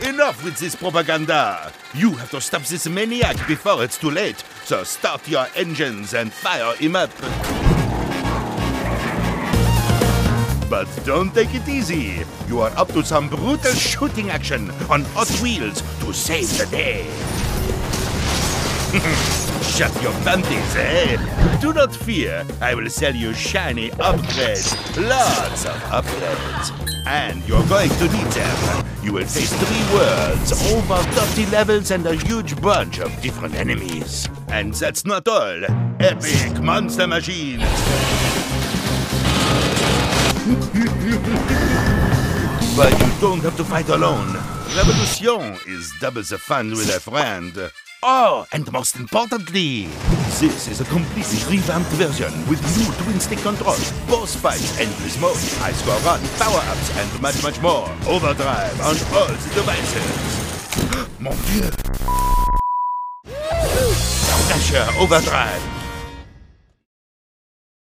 Enough with this propaganda! You have to stop this maniac before it's too late, so start your engines and fire him up. But don't take it easy. You are up to some brutal shooting action on Hot Wheels to save the day. Shut your panties, eh? Do not fear. I will sell you shiny upgrades. Lots of upgrades. And you're going to need them. You will face three worlds, over 30 levels, and a huge bunch of different enemies. And that's not all. Epic monster machines. but you don't have to fight alone. Revolution is double the fun with a friend. Oh, and most importantly, this is a completely revamped version with new twin stick controls, boss fights, endless mode, high score run, power-ups, and much, much more. Overdrive on all the devices. Mon Dieu! Pressure Overdrive